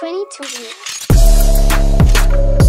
22.